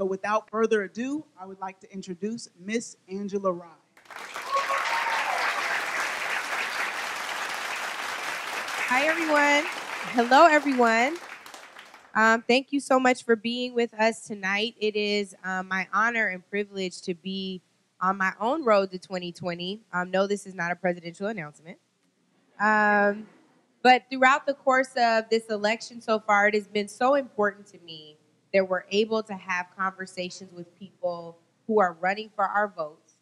So without further ado, I would like to introduce Miss Angela Rye. Hi, everyone. Hello, everyone. Um, thank you so much for being with us tonight. It is um, my honor and privilege to be on my own road to 2020. Um, no, this is not a presidential announcement. Um, but throughout the course of this election so far, it has been so important to me that we're able to have conversations with people who are running for our votes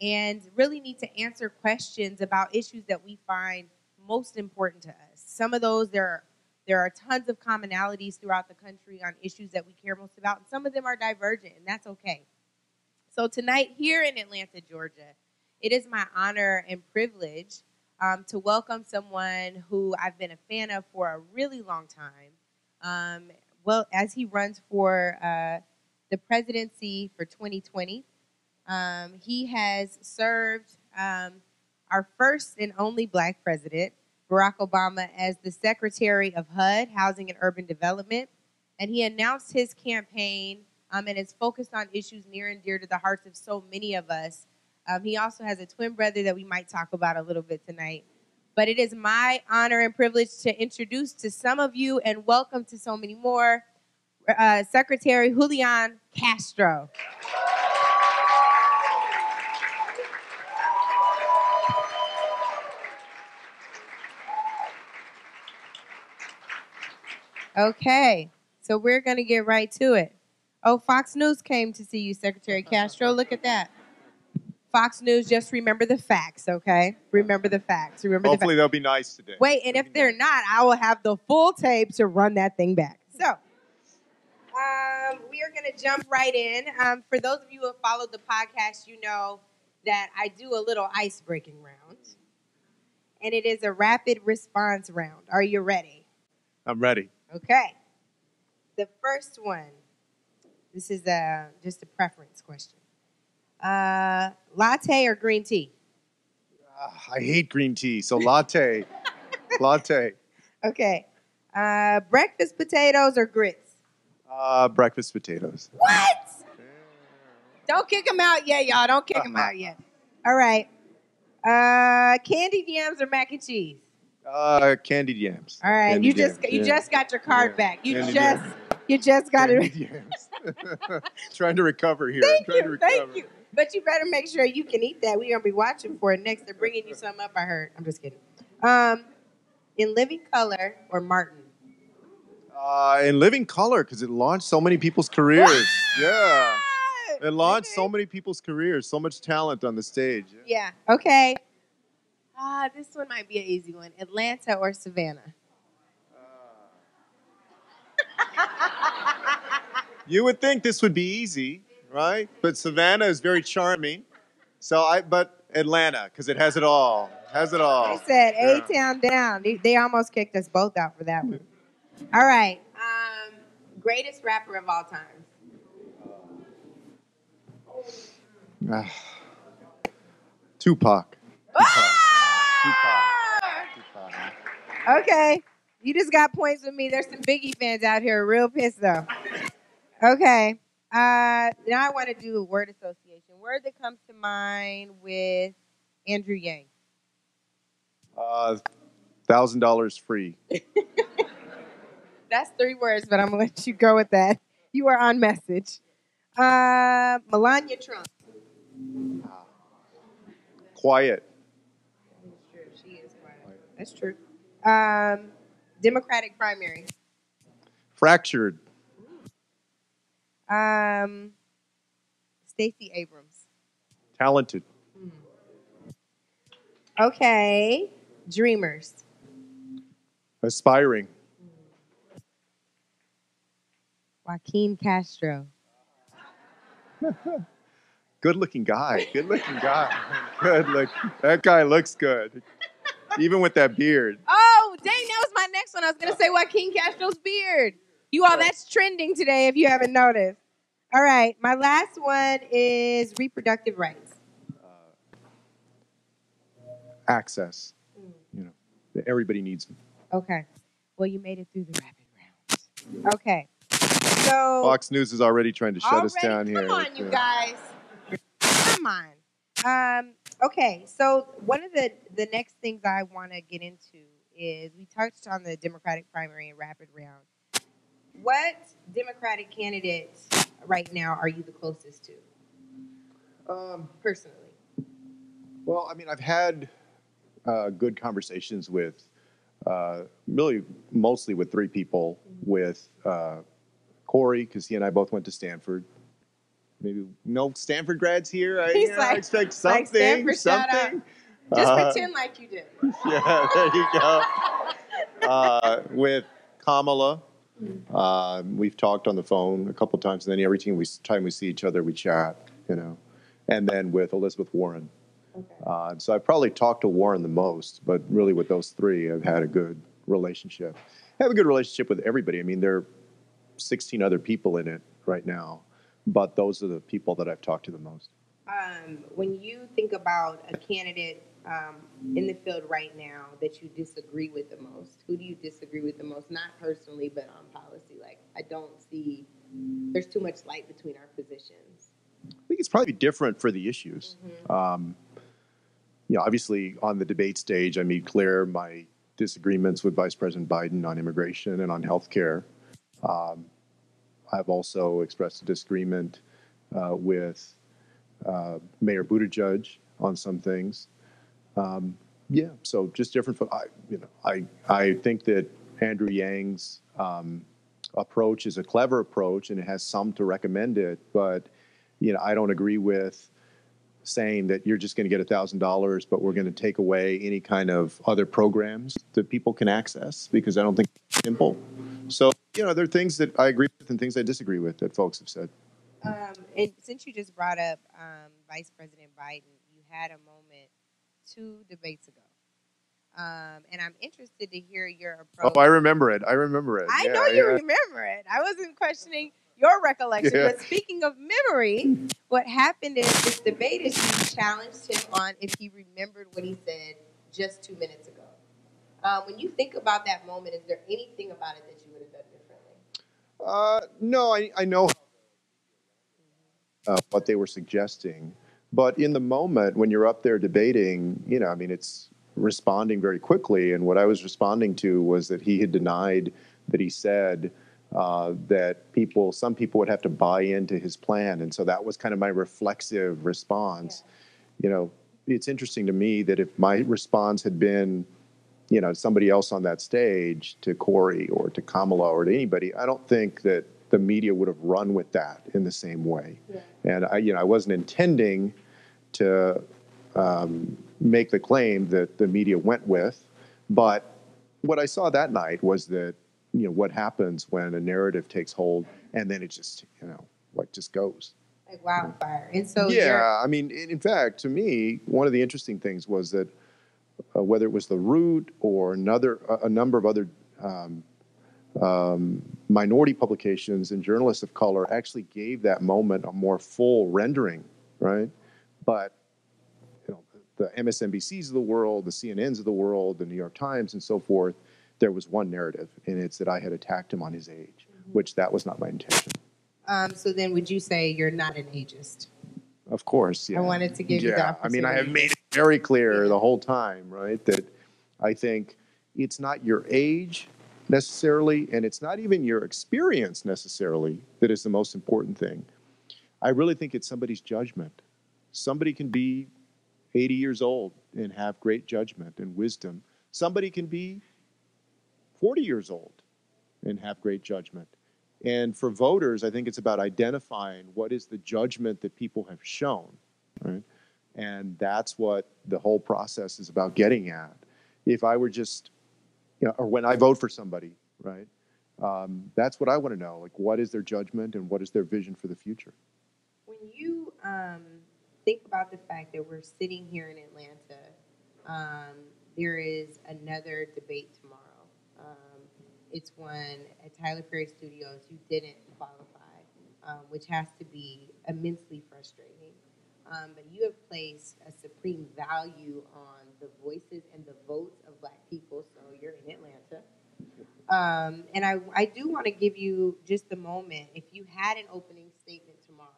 and really need to answer questions about issues that we find most important to us. Some of those there are there are tons of commonalities throughout the country on issues that we care most about, and some of them are divergent, and that's okay. So tonight here in Atlanta, Georgia, it is my honor and privilege um, to welcome someone who I've been a fan of for a really long time. Um, well, as he runs for uh, the presidency for 2020, um, he has served um, our first and only black president, Barack Obama, as the Secretary of HUD, Housing and Urban Development. And he announced his campaign um, and is focused on issues near and dear to the hearts of so many of us. Um, he also has a twin brother that we might talk about a little bit tonight. But it is my honor and privilege to introduce to some of you and welcome to so many more uh, Secretary Julian Castro. Okay, so we're going to get right to it. Oh, Fox News came to see you, Secretary Castro. Look at that. Fox News, just remember the facts, okay? Remember the facts. Remember Hopefully the they'll be nice today. facts. Wait, and if they're not, I will have the full tape to run that thing back. So, um, we are going to jump right in. Um, for those of you who have followed the podcast, you know that I do a little ice breaking round, and it is a rapid response round. Are you ready? I'm ready. Okay. The first one. This is a, just a preference question. Uh, latte or green tea? Ah, I hate green tea, so latte. latte. Okay. Uh, breakfast potatoes or grits? Uh, breakfast potatoes. What? Don't kick them out yet, y'all. Don't kick them out yet. All right. Uh, candied yams or mac and cheese? Uh, candied yams. All right. Candied you just yams, you yeah. just got your card Yeah. back. You Candied just yams. you just got it. Candied. Trying to recover here. Thank Trying to you. recover. Thank you. But you better make sure you can eat that. We're gonna be watching for it next. They're bringing you some up. I heard. I'm just kidding. Um, in living color or Martin? Uh, in living color, because it launched so many people's careers. Yeah. It launched so many people's careers, so much talent on the stage. Yeah. Okay. Ah, this one might be an easy one. Atlanta or Savannah? You would think this would be easy, right? But Savannah is very charming. So I, but Atlanta, because it has it all. Has it all. They said. A Town down. They, they almost kicked us both out for that one. All right. Um, greatest rapper of all time. Ah. Tupac. Ah! Tupac. Okay. You just got points with me. There's some Biggie fans out here real pissed though. Okay. Uh, now I want to do a word association. Word that comes to mind with Andrew Yang. Uh, thousand dollars free. That's three words, but I'm gonna let you go with that. You are on message. Uh, Melania Trump. Quiet. She is quiet. That's true. Um, Democratic primary. Fractured. Um, Stacey Abrams. Talented. Okay. Dreamers. Aspiring. Joaquin Castro. Good looking guy. Good looking guy. Good look. That guy looks good. Even with that beard. Oh, dang, that was my next one. I was gonna say Joaquin Castro's beard. You all, that's trending today if you haven't noticed. All right, my last one is reproductive rights. Uh, access. Hmm. You know, everybody needs them. Okay. Well, you made it through the rapid rounds. Okay. So Fox News is already trying to shut us already- down here. Come on, you uh, guys. Come on. Um, okay, so one of the the next things I want to get into is we touched on the Democratic primary and rapid round. What Democratic candidate right now are you the closest to Um, personally? Well, I mean, I've had uh, good conversations with uh, really mostly with three people. With uh, Cory, because he and I both went to Stanford. Maybe no Stanford grads here. I, He's you know, I like- expect like something. Stanford, something. Just Uh, pretend like you did. Yeah, there you go. Uh, with Kamala, uh, we've talked on the phone a couple times, and then every time we time we see each other, we chat. You know, and then with Elizabeth Warren. Okay. Uh, so I've probably talked to Warren the most, but really with those three, I've had a good relationship. I have a good relationship with everybody. I mean, there are 16 other people in it right now, but those are the people that I've talked to the most. Um, when you think about a candidate um, in the field right now that you disagree with the most, who do you disagree with the most? Not personally, but on policy. Like, I don't see there's too much light between our positions. I think it's probably different for the issues. Um, you know, obviously on the debate stage, I made clear my disagreements with Vice President Biden on immigration and on health care. Um, I've also expressed a disagreement uh, with uh, Mayor Buttigieg on some things. Um, yeah, so just different. fo- I, you know, I I think that Andrew Yang's um, approach is a clever approach, and it has some to recommend it. But you know, I don't agree with saying that you're just going to get thousand dollars, but we're going to take away any kind of other programs that people can access because I don't think it's simple. So you know, there are things that I agree with and things I disagree with that folks have said. Um, and since you just brought up um, Vice President Biden, you had a moment two debates ago. Um, and I'm interested to hear your approach. Oh, I remember it. I remember it. I Yeah, know you yeah. remember it. I wasn't questioning your recollection. Yeah. But speaking of memory, what happened is this debate is you challenged him on if he remembered what he said just two minutes ago. Um, when you think about that moment, is there anything about it that you would have done differently? Uh, no, I, I know uh, what they were suggesting, but in the moment when you're up there debating, you know, I mean, it's responding very quickly. And what I was responding to was that he had denied that he said uh, that people, some people would have to buy into his plan, and so that was kind of my reflexive response. You know, it's interesting to me that if my response had been, you know, somebody else on that stage to Cory or to Kamala or to anybody, I don't think that the media would have run with that in the same way. Yeah. And I, you know, I wasn't intending to um, make the claim that the media went with, but what I saw that night was that you know what happens when a narrative takes hold and then it just you know like just goes. Like wildfire. And so yeah, I mean, in fact, to me, one of the interesting things was that uh, whether it was the root or another a, a number of other um, um, minority publications and journalists of color actually gave that moment a more full rendering, right? But you know, the MSNBCs of the world, the CNNs of the world, the New York Times, and so forth, there was one narrative, and it's that I had attacked him on his age, which that was not my intention. um, so then would you say you're not an ageist? Of course, yeah. I wanted to give you the yeah, I mean, I have made it very clear the whole time, right, that I think it's not your age necessarily, and it's not even your experience necessarily that is the most important thing. I really think it's somebody's judgment. Somebody can be 80 years old and have great judgment and wisdom. Somebody can be 40 years old and have great judgment. And for voters, I think it's about identifying what is the judgment that people have shown, right? And that's what the whole process is about getting at. If I were just, you know, or when I vote for somebody, right? Um, that's what I want to know. Like, what is their judgment and what is their vision for the future? When you um, think about the fact that we're sitting here in Atlanta, um, there is another debate tomorrow. Um, it's one at Tyler Perry Studios. You didn't qualify, um, which has to be immensely frustrating. Um, but you have placed a supreme value on the voices and the votes of Black people. So you're in Atlanta. Um, and I, I do want to give you just a moment. If you had an opening statement tomorrow,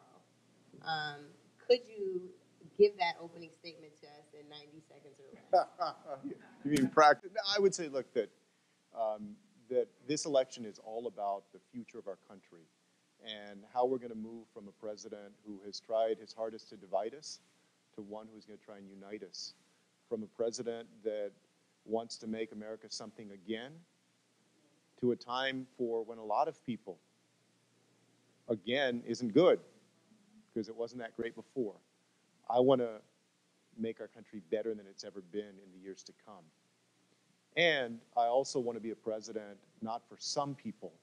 um, could you give that opening statement to us in 90 seconds or less? you mean practice? I would say, look, that um, that this election is all about the future of our country and how we're going to move from a president who has tried his hardest to divide us to one who's going to try and unite us. From a president that wants to make America something again to a time for when a lot of people, again, isn't good because it wasn't that great before. I want to make our country better than it's ever been in the years to come. And I also want to be a president not for some people,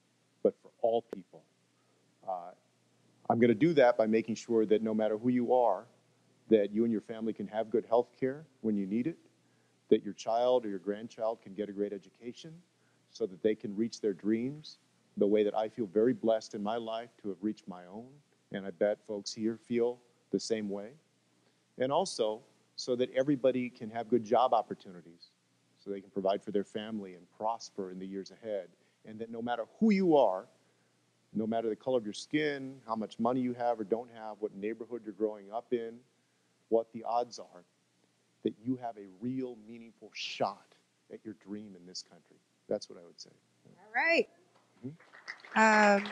but for all people. Uh, I'm going to do that by making sure that no matter who you are, that you and your family can have good health care when you need it, that your child or your grandchild can get a great education so that they can reach their dreams the way that I feel very blessed in my life to have reached my own. And I bet folks here feel the same way. And also, so that everybody can have good job opportunities, so they can provide for their family and prosper in the years ahead. And that no matter who you are, no matter the color of your skin, how much money you have or don't have, what neighborhood you're growing up in, what the odds are, that you have a real meaningful shot at your dream in this country. That's what I would say. All right. Um, and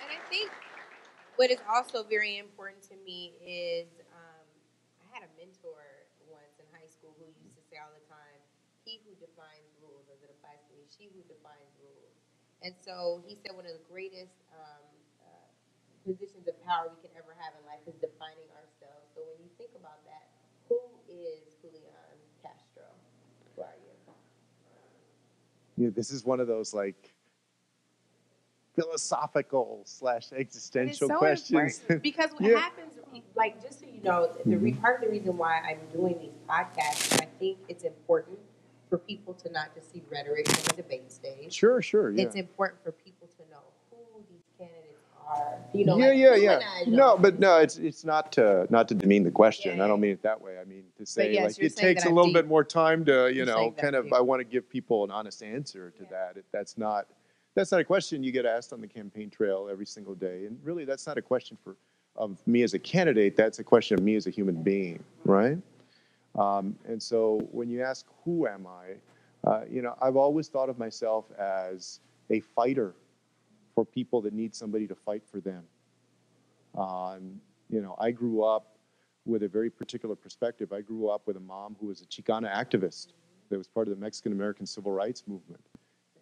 I think what is also very important to me is um, I had a mentor once in high school who used to say all the time, he who defines rules, as it applies to me, she who defines rules. And so he said one of the greatest um, uh, positions of power we can ever have in life is defining ourselves. So when you think about that, who is Julian Castro? Who are you? Know, this is one of those like philosophical slash existential so questions. because what Yeah. happens, like just so you know, the Mhm. part of the reason why I'm doing these podcasts is I think it's important for people to not just see rhetoric from the debate stage. sure, sure, yeah. It's important for people to know who these candidates are. You know, yeah, like yeah, yeah. No, but no, it's it's not to not to demean the question. Yeah, I don't mean it that way. I mean to say yes, like it takes a little bit more time to you You're know kind of. deep. I want to give people an honest answer to Yeah. that. It, that's not that's not a question you get asked on the campaign trail every single day, and really that's not a question for of me as a candidate. That's a question of me as a human being, right? Um, and so when you ask who am I, uh, you know, I've always thought of myself as a fighter for people that need somebody to fight for them. Um, you know, I grew up with a very particular perspective. I grew up with a mom who was a Chicana activist that was part of the Mexican American civil rights movement.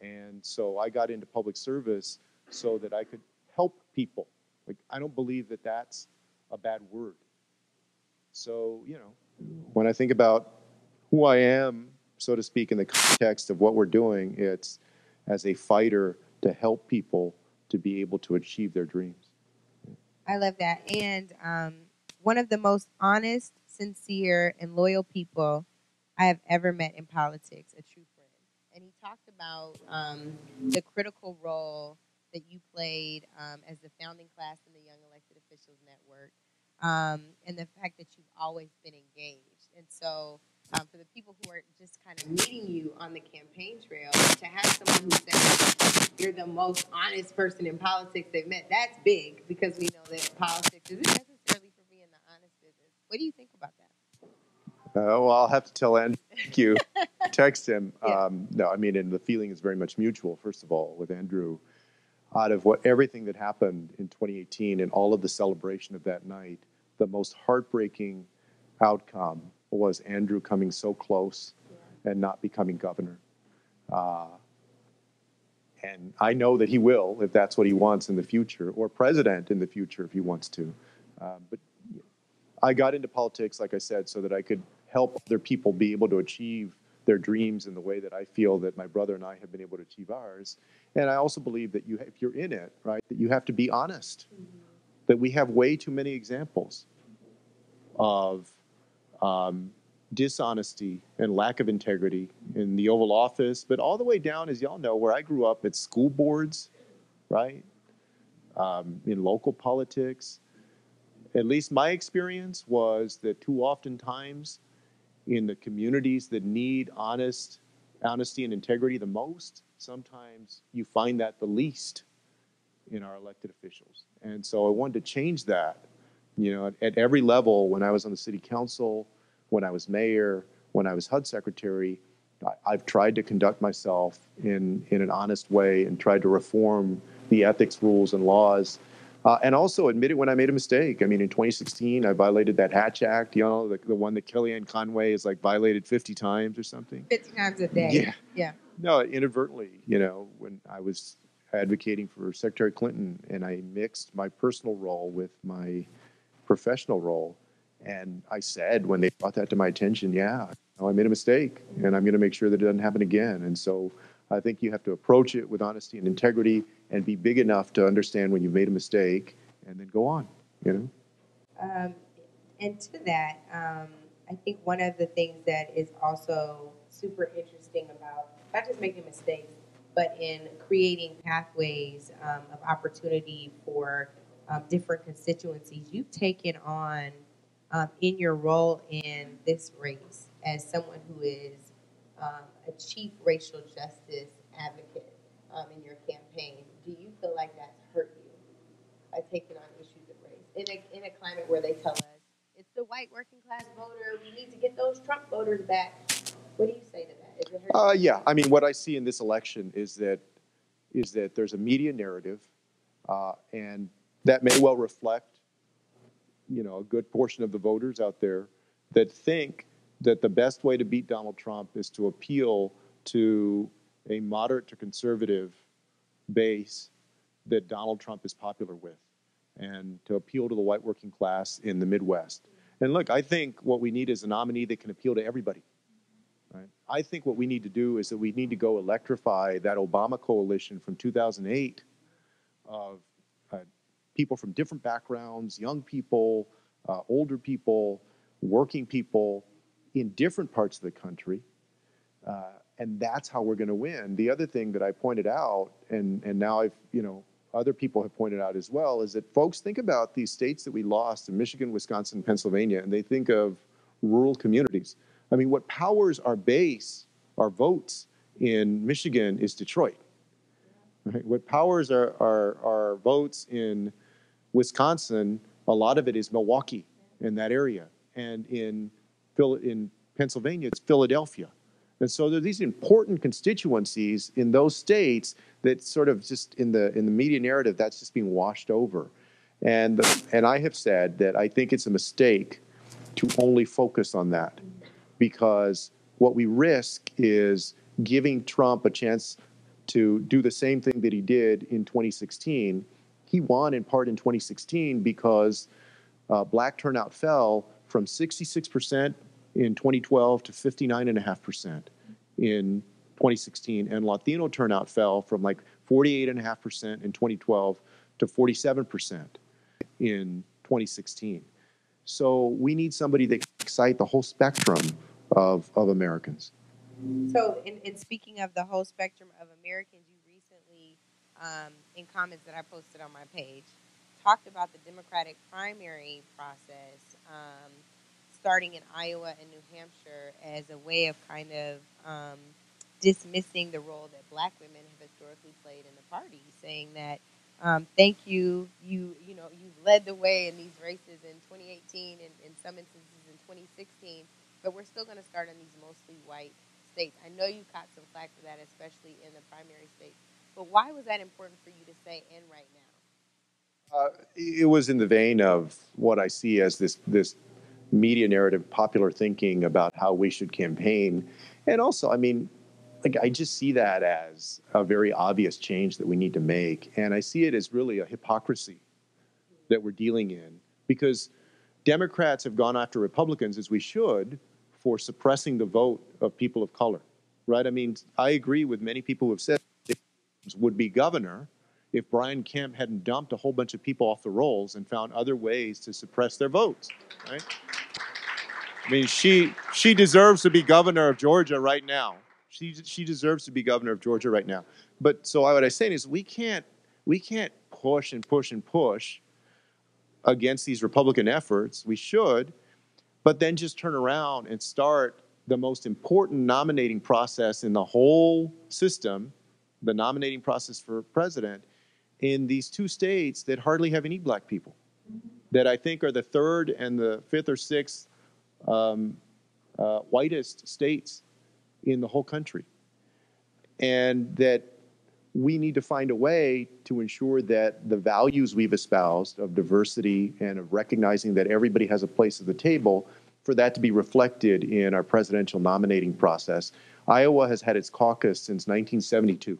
And so I got into public service so that I could help people. Like, I don't believe that that's a bad word. So, you know, when I think about who I am, so to speak, in the context of what we're doing, it's as a fighter to help people to be able to achieve their dreams. I love that. And um, one of the most honest, sincere, and loyal people I have ever met in politics, a true talked about um, the critical role that you played um, as the founding class in the Young Elected Officials Network um, and the fact that you've always been engaged. And so, um, for the people who are just kind of meeting you on the campaign trail, to have someone who says you're the most honest person in politics they've met, that's big because we know that politics isn't necessarily for being in the honest business. What do you think about that? Uh, well, I'll have to tell Andrew. Thank you. Text him. Yeah. Um, no, I mean, and the feeling is very much mutual. First of all, with Andrew, out of what everything that happened in 2018 and all of the celebration of that night, the most heartbreaking outcome was Andrew coming so close and not becoming governor. Uh, and I know that he will, if that's what he wants in the future, or president in the future if he wants to. Um, but I got into politics, like I said, so that I could help other people be able to achieve their dreams in the way that I feel that my brother and I have been able to achieve ours. And I also believe that you, if you're in it, right, that you have to be honest. That we have way too many examples of um, dishonesty and lack of integrity in the Oval Office, but all the way down, as y'all know, where I grew up at school boards, right, um, in local politics at least my experience was that too often times in the communities that need honest honesty and integrity the most, sometimes you find that the least in our elected officials. And so I wanted to change that. You know, at, at every level, when I was on the city council, when I was mayor, when I was HUD secretary, I, I've tried to conduct myself in, in an honest way and tried to reform the ethics rules and laws. Uh, and also admit it when I made a mistake. I mean, in 2016, I violated that Hatch Act, you know, the, the one that Kellyanne Conway is like violated 50 times or something. 50 times a day. Yeah. Yeah. No, inadvertently, you know, when I was advocating for Secretary Clinton and I mixed my personal role with my professional role. And I said, when they brought that to my attention, yeah, I made a mistake and I'm going to make sure that it doesn't happen again. And so I think you have to approach it with honesty and integrity and be big enough to understand when you've made a mistake and then go on, you know? Um, and to that, um, I think one of the things that is also super interesting about not just making mistakes, but in creating pathways um, of opportunity for um, different constituencies, you've taken on um, in your role in this race as someone who is um, a chief racial justice advocate um, in your campaign. Do you feel like that's hurt you by taking on issues of race in a, in a climate where they tell us it's the white working class voter, we need to get those Trump voters back? What do you say to that? Is it hurt Uh, yeah, I mean, what I see in this election is that is that there's a media narrative, uh, and that may well reflect, you know, a good portion of the voters out there that think that the best way to beat Donald Trump is to appeal to a moderate to conservative base that Donald Trump is popular with, and to appeal to the white working class in the Midwest. And look, I think what we need is a nominee that can appeal to everybody. Right? I think what we need to do is that we need to go electrify that Obama coalition from 2008 of uh, people from different backgrounds, young people, uh, older people, working people in different parts of the country. Uh, and that's how we're going to win. The other thing that I pointed out, and, and now I've, you know, other people have pointed out as well, is that folks think about these states that we lost in Michigan, Wisconsin, Pennsylvania, and they think of rural communities. I mean, what powers our base, our votes in Michigan is Detroit. Right? What powers our, our, our votes in Wisconsin, a lot of it is Milwaukee in that area. And in, in Pennsylvania, it's Philadelphia. And so there are these important constituencies in those states that sort of just in the in the media narrative that's just being washed over. And and I have said that I think it's a mistake to only focus on that because what we risk is giving Trump a chance to do the same thing that he did in 2016. He won in part in 2016 because uh, black turnout fell from 66% in 2012 to 59.5% in 2016, and Latino turnout fell from like 48.5% in 2012 to 47% in 2016. So we need somebody that can excite the whole spectrum of, of Americans. So, in, in speaking of the whole spectrum of Americans, you recently, um, in comments that I posted on my page, talked about the Democratic primary process um, starting in Iowa and New Hampshire as a way of kind of um, dismissing the role that black women have historically played in the party, saying that um, thank you, you you know you've led the way in these races in 2018 and in some instances in 2016, but we're still going to start in these mostly white states. I know you caught some flack for that, especially in the primary states. But why was that important for you to say and right now? Uh, it was in the vein of what I see as this this media narrative, popular thinking about how we should campaign, and also, I mean, like I just see that as a very obvious change that we need to make, and I see it as really a hypocrisy that we're dealing in because Democrats have gone after Republicans as we should for suppressing the vote of people of color, right? I mean, I agree with many people who have said would be governor if Brian Kemp hadn't dumped a whole bunch of people off the rolls and found other ways to suppress their votes, right? I mean, she she deserves to be governor of Georgia right now. She she deserves to be governor of Georgia right now. But so what I'm saying is we can't we can't push and push and push against these Republican efforts. We should, but then just turn around and start the most important nominating process in the whole system, the nominating process for president, in these two states that hardly have any black people, that I think are the third and the fifth or sixth um, uh, whitest states in the whole country. And that we need to find a way to ensure that the values we've espoused of diversity and of recognizing that everybody has a place at the table, for that to be reflected in our presidential nominating process. Iowa has had its caucus since 1972.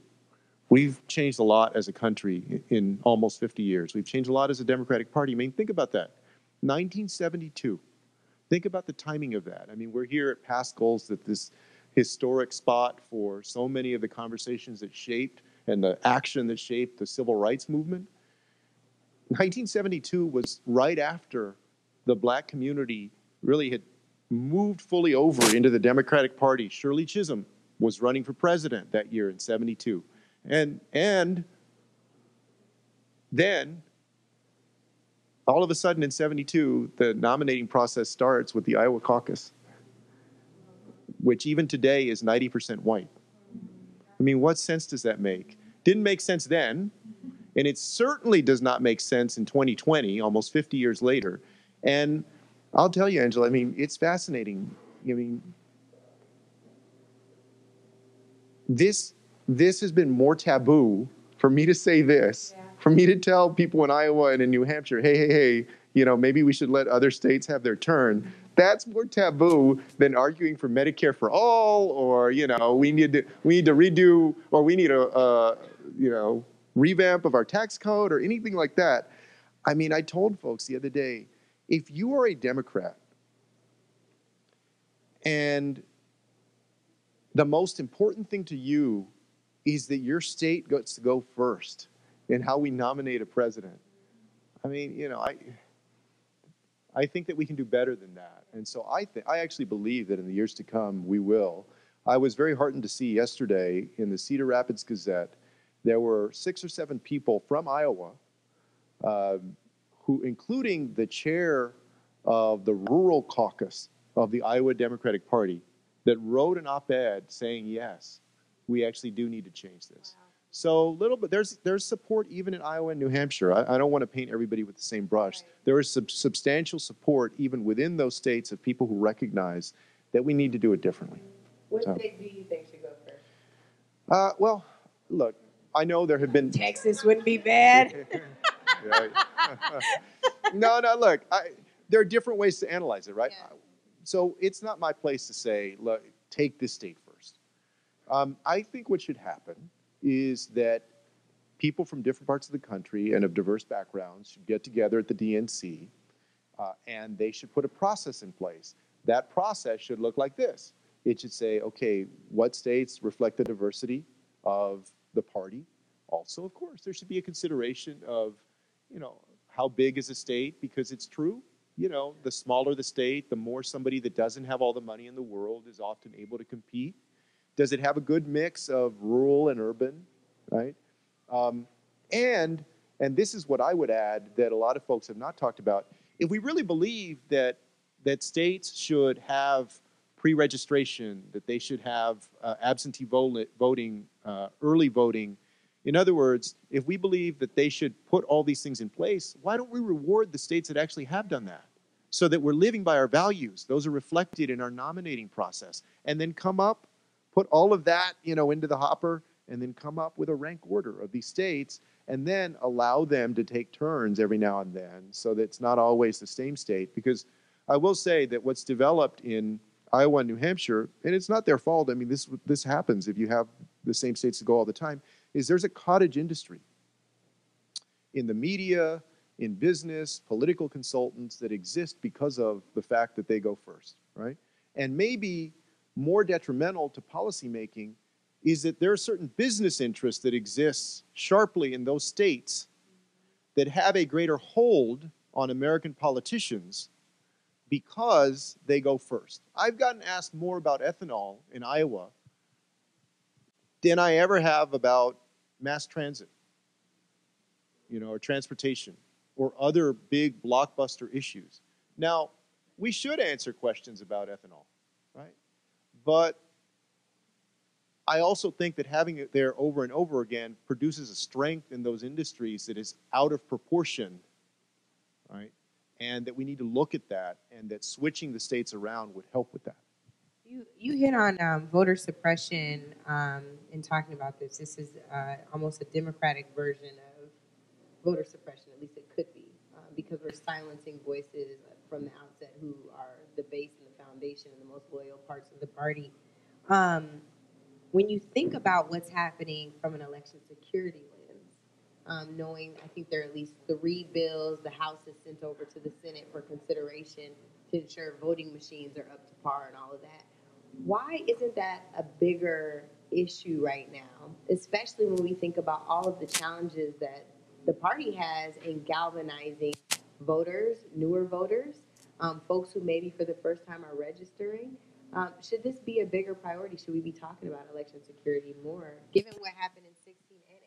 We've changed a lot as a country in almost 50 years. We've changed a lot as a Democratic Party. I mean, think about that. 1972. Think about the timing of that. I mean, we're here at Paschal's at this historic spot for so many of the conversations that shaped and the action that shaped the civil rights movement. 1972 was right after the black community really had moved fully over into the Democratic Party. Shirley Chisholm was running for president that year in 72. And, and then all of a sudden in 72, the nominating process starts with the Iowa caucus, which even today is 90% white. I mean, what sense does that make? Didn't make sense then, and it certainly does not make sense in 2020, almost 50 years later. And I'll tell you, Angela, I mean, it's fascinating. I mean, this this has been more taboo for me to say this, yeah. For me to tell people in Iowa and in New Hampshire, hey, hey, hey, you know, maybe we should let other states have their turn. That's more taboo than arguing for Medicare for all, or you know, we need to we need to redo, or we need a, you know revamp of our tax code, or anything like that. I mean, I told folks the other day, if you are a Democrat and the most important thing to you is that your state gets to go first in how we nominate a president. I mean, you know, I I think that we can do better than that. And so I think I actually believe that in the years to come we will. I was very heartened to see yesterday in the Cedar Rapids Gazette there were six or seven people from Iowa, uh, who, including the chair of the rural caucus of the Iowa Democratic Party, that wrote an op-ed saying yes we actually do need to change this. Wow. So little bit there's there's support even in Iowa and New Hampshire. I, I don't want to paint everybody with the same brush. Right. There is sub- substantial support even within those states of people who recognize that we need to do it differently. What so. state do you think should go first? Uh, well, look, I know there have been Texas wouldn't be bad. no, no, look, I, there are different ways to analyze it, right? Yeah. So it's not my place to say, look, take this state um, I think what should happen is that people from different parts of the country and of diverse backgrounds should get together at the DNC uh, and they should put a process in place. That process should look like this. It should say, okay, what states reflect the diversity of the party? Also, of course, there should be a consideration of, you know, how big is a state? Because it's true, you know, the smaller the state, the more somebody that doesn't have all the money in the world is often able to compete. Does it have a good mix of rural and urban, right? Um, and and this is what I would add that a lot of folks have not talked about. If we really believe that that states should have pre-registration, that they should have uh, absentee voting, uh, early voting. In other words, if we believe that they should put all these things in place, why don't we reward the states that actually have done that? So that we're living by our values. Those are reflected in our nominating process. And then come up put all of that, you know, into the hopper and then come up with a rank order of these states and then allow them to take turns every now and then so that it's not always the same state because I will say that what's developed in Iowa and New Hampshire, and it's not their fault. I mean, this this happens if you have the same states to go all the time. Is there's a cottage industry in the media, in business, political consultants that exist because of the fact that they go first, right? And maybe more detrimental to policymaking is that there are certain business interests that exist sharply in those states that have a greater hold on American politicians because they go first. I've gotten asked more about ethanol in Iowa than I ever have about mass transit, you know, or transportation or other big blockbuster issues. Now, we should answer questions about ethanol? But I also think that having it there over and over again produces a strength in those industries that is out of proportion, right? And that we need to look at that, and that switching the states around would help with that. You you hit on um, voter suppression um, in talking about this. This is uh, almost a democratic version of voter suppression. At least it could be, uh, because we're silencing voices from the outset who are the base and the foundation and the most loyal parts of the party. Um, when you think about what's happening from an election security lens, um, knowing I think there are at least three bills the House has sent over to the Senate for consideration to ensure voting machines are up to par and all of that. Why isn't that a bigger issue right now, especially when we think about all of the challenges that the party has in galvanizing voters, newer voters, um, folks who maybe for the first time are registering? Um, should this be a bigger priority? Should we be talking about election security more, given what happened in 16 and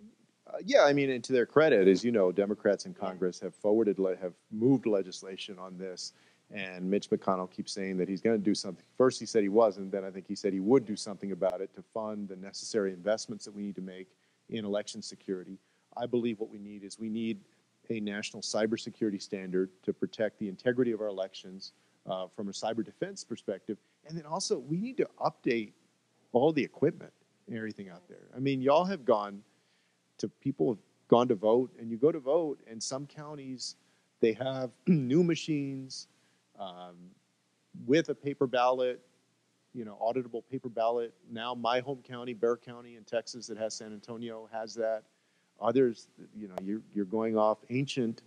18? Uh, yeah, I mean, and to their credit, as you know, Democrats in Congress have forwarded, have moved legislation on this, and Mitch McConnell keeps saying that he's going to do something. First, he said he wasn't, then I think he said he would do something about it to fund the necessary investments that we need to make in election security. I believe what we need is we need a national cybersecurity standard to protect the integrity of our elections uh, from a cyber defense perspective. And then also, we need to update all the equipment and everything out there. I mean, y'all have gone to people have gone to vote, and you go to vote, and some counties they have new machines um, with a paper ballot, you know, auditable paper ballot. Now, my home county, Bexar County in Texas, that has San Antonio, has that. Others, you know, you're, you're going off ancient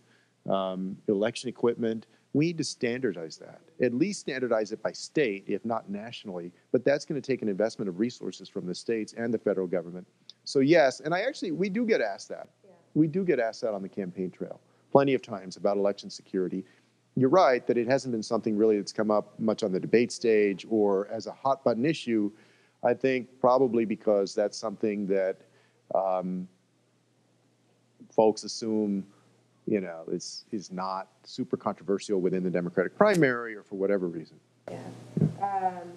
um, election equipment. We need to standardize that, at least standardize it by state, if not nationally. But that's going to take an investment of resources from the states and the federal government. So, yes, and I actually, we do get asked that. Yeah. We do get asked that on the campaign trail plenty of times about election security. You're right that it hasn't been something really that's come up much on the debate stage or as a hot button issue. I think probably because that's something that um, folks assume you know, is is not super controversial within the Democratic primary or for whatever reason. Yeah. Um,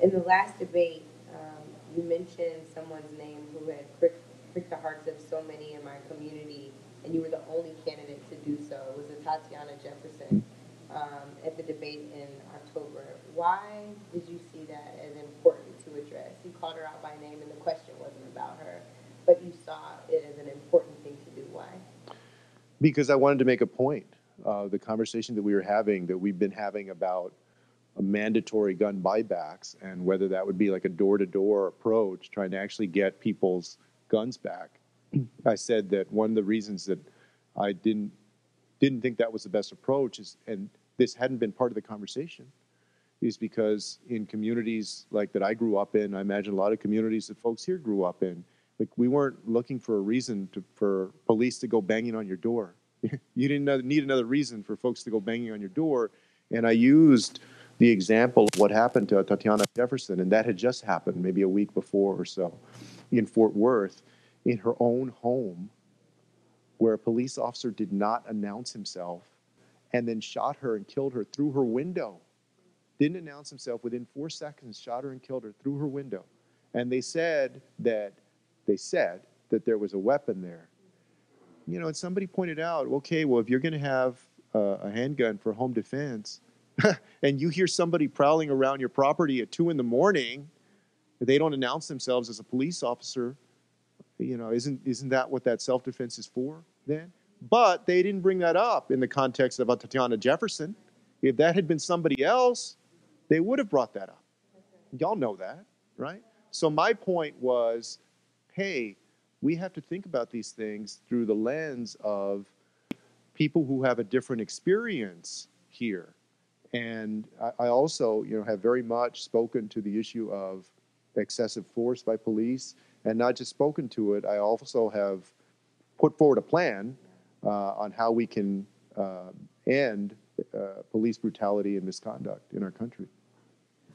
in the last debate, um, you mentioned someone's name who had pricked, pricked the hearts of so many in my community, and you were the only candidate to do so. It was Atatiana Jefferson um, at the debate in October. Why did you see that as important to address? You called her out by name, and the question wasn't about her, but you saw it as an important thing to do. Why? Because I wanted to make a point. Uh, the conversation that we were having, that we've been having about a mandatory gun buybacks, and whether that would be like a door-to-door approach, trying to actually get people's guns back. I said that one of the reasons that I didn't didn't think that was the best approach is, and this hadn't been part of the conversation, is because in communities like that I grew up in, I imagine a lot of communities that folks here grew up in, like we weren't looking for a reason to, for police to go banging on your door. you didn't need another reason for folks to go banging on your door. And I used the example of what happened to Tatiana Jefferson, and that had just happened maybe a week before or so in Fort Worth, in her own home, where a police officer did not announce himself and then shot her and killed her through her window. Didn't announce himself within four seconds, shot her and killed her through her window. And they said that they said that there was a weapon there. You know, and somebody pointed out, okay, well, if you're going to have a, a handgun for home defense, and you hear somebody prowling around your property at two in the morning, they don't announce themselves as a police officer. You know, isn't isn't that what that self defense is for then? But they didn't bring that up in the context of Tatiana Jefferson. If that had been somebody else, they would have brought that up. Y'all know that, right? So my point was hey, we have to think about these things through the lens of people who have a different experience here. And I, I also, you know, have very much spoken to the issue of excessive force by police, and not just spoken to it. I also have put forward a plan uh, on how we can uh, end uh, police brutality and misconduct in our country.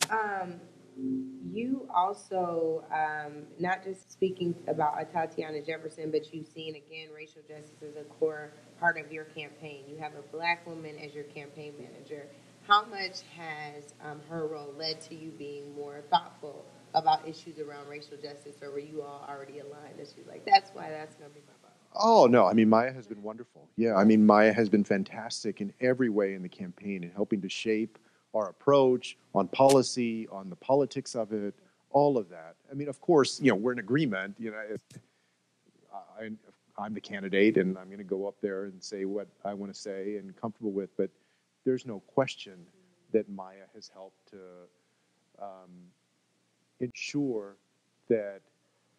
Um, you also, um, not just speaking about Atatiana Jefferson, but you've seen again racial justice as a core part of your campaign. You have a black woman as your campaign manager. how much has um, her role led to you being more thoughtful about issues around racial justice, or were you all already aligned? That she's like, that's why that's going to be my vote. Oh no, I mean Maya has been wonderful. Yeah, I mean Maya has been fantastic in every way in the campaign and helping to shape our approach on policy, on the politics of it, all of that. I mean, of course, you know, we're in agreement. You know, I, I'm the candidate, and I'm going to go up there and say what I want to say and comfortable with. But there's no question that Maya has helped to um, ensure that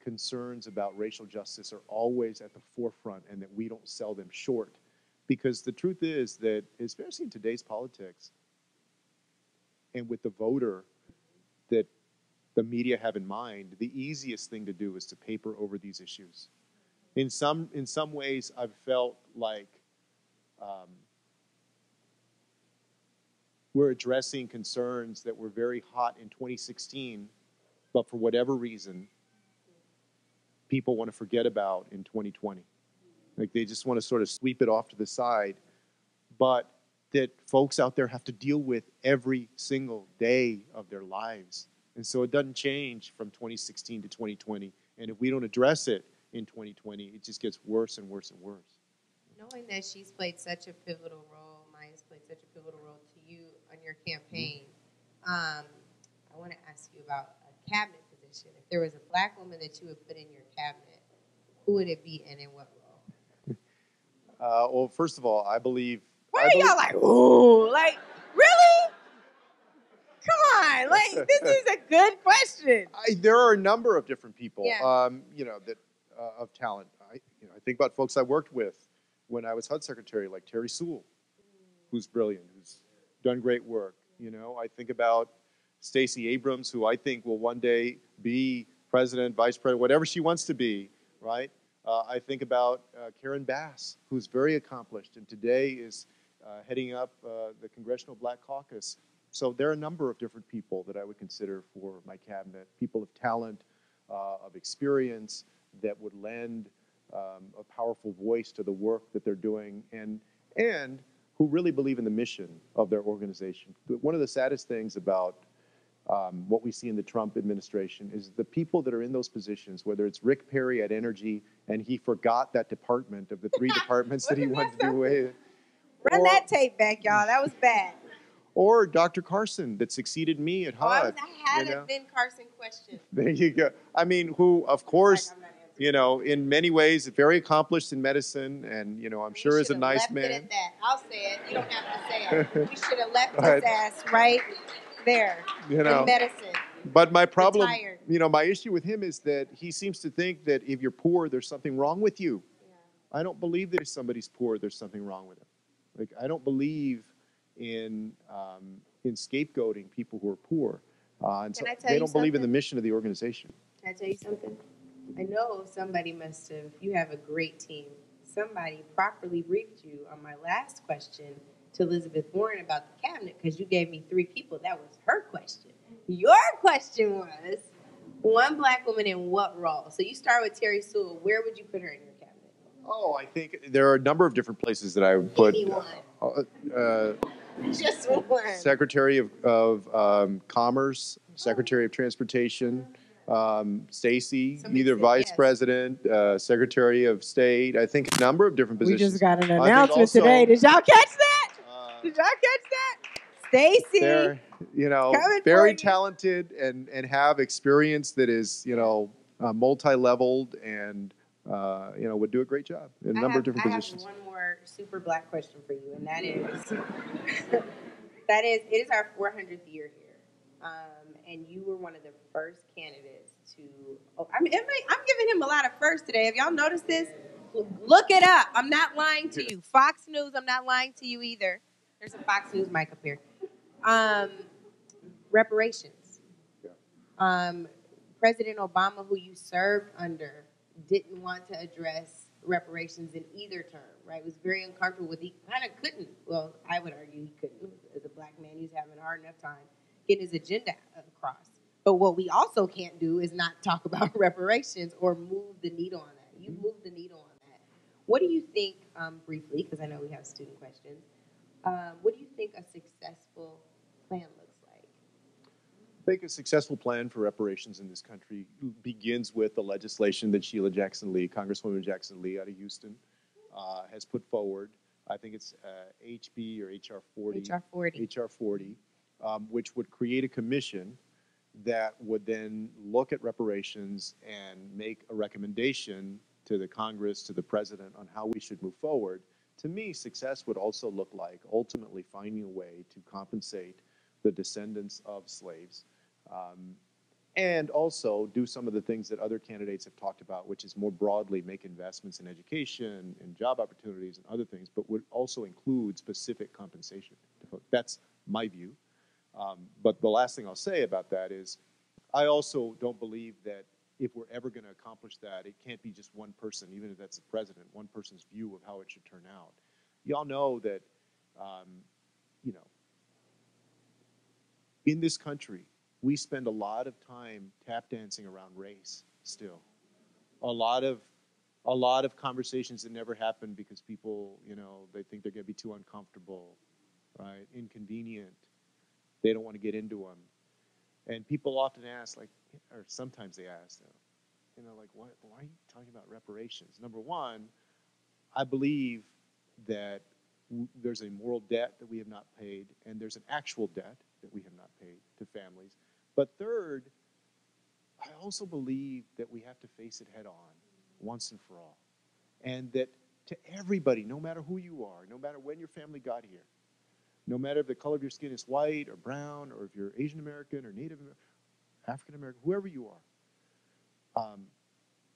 concerns about racial justice are always at the forefront and that we don't sell them short. Because the truth is that, especially in today's politics, and with the voter that the media have in mind, the easiest thing to do is to paper over these issues. In some, in some ways, I've felt like um, we're addressing concerns that were very hot in 2016, but for whatever reason, people want to forget about in 2020. Like they just want to sort of sweep it off to the side. But that folks out there have to deal with every single day of their lives. And so it doesn't change from 2016 to 2020. And if we don't address it in 2020, it just gets worse and worse and worse. Knowing that she's played such a pivotal role, Maya's played such a pivotal role to you on your campaign, um, I want to ask you about a cabinet position. If there was a black woman that you would put in your cabinet, who would it be and in what role? Uh, well, first of all, I believe why are y'all like, ooh, like, really? Come on, like this is a good question. I, there are a number of different people, Yeah. um, you know, that uh, of talent. I, you know, I think about folks I worked with when I was HUD secretary, like Terri Sewell, who's brilliant, who's done great work. You know, I think about Stacey Abrams, who I think will one day be president, vice president, whatever she wants to be, right? Uh, I think about uh, Karen Bass, who's very accomplished and today is heading up uh, the Congressional Black Caucus. So there are a number of different people that I would consider for my cabinet, people of talent, uh, of experience that would lend um, a powerful voice to the work that they're doing and, and who really believe in the mission of their organization. One of the saddest things about um, what we see in the Trump administration is the people that are in those positions, whether it's Rick Perry at Energy and he forgot that department of the three departments that he wanted to do away with, Run Or- that tape back, y'all. That was bad. or Dr. Carson that succeeded me at Oh, I, HUD. was, I had you a know? Ben Carson question. There you go. I mean, who, of course, Like, I'm not answering. you know, in many ways, very accomplished in medicine, and you know, I'm We sure is a nice left It man. at that. I'll say it. You don't have to say it. We should have left right. his ass right there You in medicine. but my problem, Retired. you know, my issue with him is that he seems to think that if you're poor, there's something wrong with you. I don't believe that if somebody's poor, there's something wrong with him. Like I don't believe in um, in scapegoating people who are poor, uh, and so I tell they you don't believe in the something? mission of the organization. Can I tell you something? I know somebody must have, you have a great team. Somebody properly briefed you on my last question to Elizabeth Warren about the cabinet because you gave me three people. That was her question. Your question was one black woman in what role? So you start with Terri Sewell. Where would you put her in your? Oh, I think there are a number of different places that I would put. Anyone. Uh, uh, Just one. Secretary of, of um, Commerce, Secretary of Transportation, um, Stacey, Somebody either said Vice yes. President, uh, Secretary of State. I think a number of different positions. We positions. just got an think announcement also- today. Did y'all catch that? Uh, Did y'all catch that? Stacey. they're you know Coming for very you. talented and and have experience that is you know uh, multi-leveled and uh, you know would do a great job in a I number have, of different I positions. have one more super black question for you, and that is that is it is our 400th year here, um, and you were one of the first candidates to. Oh, I mean, I'm giving him a lot of firsts today. Have y'all noticed this? Look it up. I'm not lying to you. Fox News. I'm not lying to you either. There's a Fox News mic up here. Um, reparations. Um, President Obama, who you served under, didn't want to address reparations in either term, right? Was very uncomfortable with. He kind of couldn't. Well, I would argue he couldn't. As a black man, he's having a hard enough time getting his agenda across. But what we also can't do is not talk about reparations or move the needle on that. You moved the needle on that. What do you think, um, briefly, because I know we have student questions, Um, what do you think a successful plan looks like? I think a successful plan for reparations in this country begins with the legislation that Sheila Jackson Lee, Congresswoman Jackson Lee out of Houston, uh, has put forward. I think it's uh, HB or HR 40. HR 40. HR 40, um, which would create a commission that would then look at reparations and make a recommendation to the Congress, to the president on how we should move forward. To me, success would also look like ultimately finding a way to compensate the descendants of slaves um, and also do some of the things that other candidates have talked about, which is more broadly make investments in education and job opportunities and other things, but would also include specific compensation. That's my view. Um, but the last thing I'll say about that is I also don't believe that if we're ever going to accomplish that, it can't be just one person, even if that's the president, one person's view of how it should turn out. Y'all know that, um, you know, in this country, we spend a lot of time tap dancing around race still. A lot of a lot of conversations that never happen because people, you know, they think they're going to be too uncomfortable, right? Inconvenient. They don't want to get into them. And people often ask, like, or sometimes they ask, you know, like, why, why are you talking about reparations? Number one, I believe that there's a moral debt that we have not paid, and there's an actual debt that we have not paid to families. But third, I also believe that we have to face it head on once and for all. And that to everybody, no matter who you are, no matter when your family got here, no matter if the color of your skin is white or brown, or if you're Asian American or Native American, African American, whoever you are, um,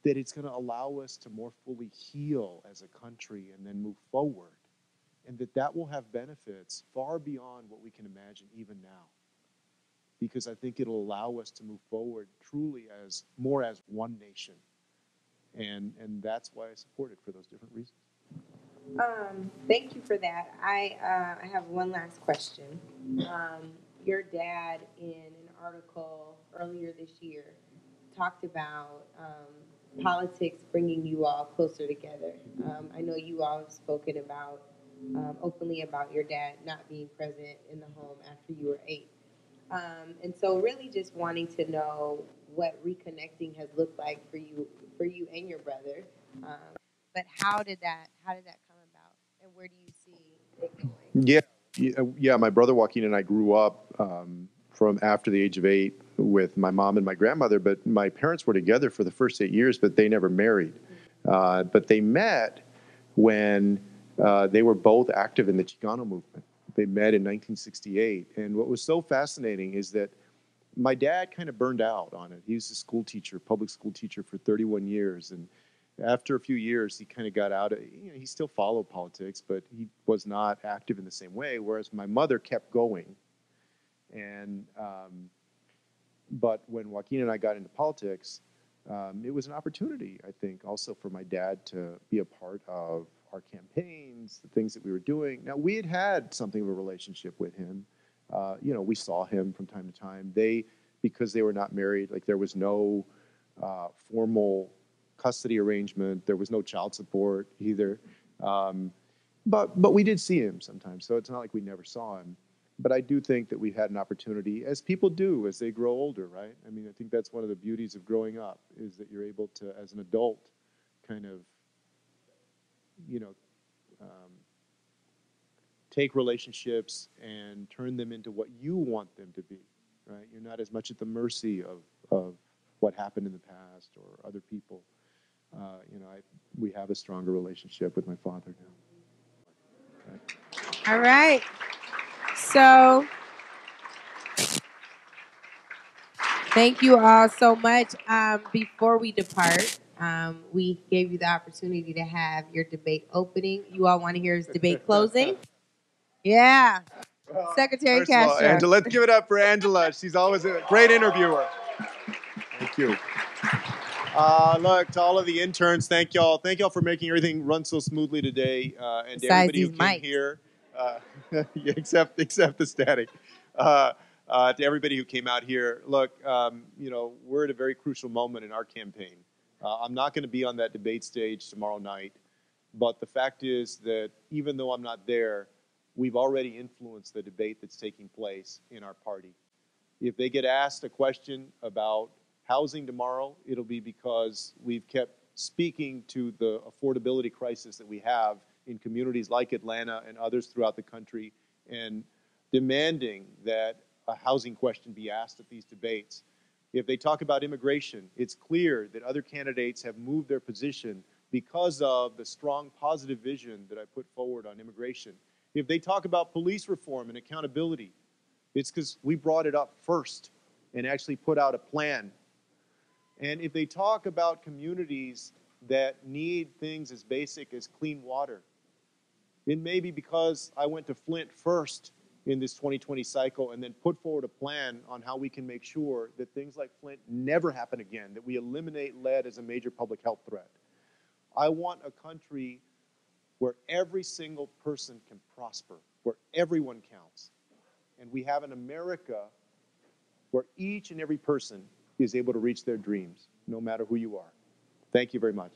that it's going to allow us to more fully heal as a country and then move forward. And that that will have benefits far beyond what we can imagine even now. Because I think it'll allow us to move forward truly as more as one nation. And, and that's why I support it for those different reasons. Um, thank you for that. I uh, I have one last question. Um, your dad, in an article earlier this year, talked about um, politics bringing you all closer together. Um, I know you all have spoken about um, openly about your dad not being present in the home after you were eight, um, and so really just wanting to know what reconnecting has looked like for you for you and your brother. Um, but how did that how did that come about, and where do you see it going? Yeah, yeah. My brother Joaquin and I grew up um, from after the age of eight with my mom and my grandmother. But my parents were together for the first eight years, but they never married. Uh, but they met when uh, they were both active in the Chicano movement. They met in 1968, and what was so fascinating is that my dad kind of burned out on it. He was a school teacher, public school teacher for 31 years, and after a few years, he kind of got out of. You know, he still followed politics, but he was not active in the same way. Whereas my mother kept going, and um, but when Joaquin and I got into politics, um, it was an opportunity, I think, also for my dad to be a part of our campaigns, the things that we were doing. Now we had had something of a relationship with him. Uh, you know, we saw him from time to time. They, because they were not married, like there was no uh, formal custody arrangement. There was no child support either. Um, but but we did see him sometimes, so it's not like we never saw him. But I do think that we've had an opportunity, as people do as they grow older, right? I mean, I think that's one of the beauties of growing up is that you're able to, as an adult, kind of, you know, um, take relationships and turn them into what you want them to be, right? You're not as much at the mercy of, of what happened in the past or other people. Uh, you know, I, we have a stronger relationship with my father now. Right. All right. So, thank you all so much. Um, before we depart, um, we gave you the opportunity to have your debate opening. You all want to hear his debate closing? Yeah. Secretary First of all, Castro. Angela, let's give it up for Angela. She's always a great interviewer. Thank you. Uh, look, to all of the interns, thank y'all. Thank y'all for making everything run so smoothly today. Uh, and to Besides everybody who came mics. here, uh, except except the static. Uh, uh, to everybody who came out here, look, um, you know, we're at a very crucial moment in our campaign. Uh, I'm not going to be on that debate stage tomorrow night, but the fact is that even though I'm not there, we've already influenced the debate that's taking place in our party. If they get asked a question about housing tomorrow, it'll be because we've kept speaking to the affordability crisis that we have in communities like Atlanta and others throughout the country and demanding that a housing question be asked at these debates. If they talk about immigration, it's clear that other candidates have moved their position because of the strong positive vision that I put forward on immigration. If they talk about police reform and accountability, it's because we brought it up first and actually put out a plan. And if they talk about communities that need things as basic as clean water, it may be because I went to Flint first in this 2020 cycle and then put forward a plan on how we can make sure that things like Flint never happen again, that we eliminate lead as a major public health threat. I want a country where every single person can prosper, where everyone counts. And we have an America where each and every person is able to reach their dreams, no matter who you are. Thank you very much.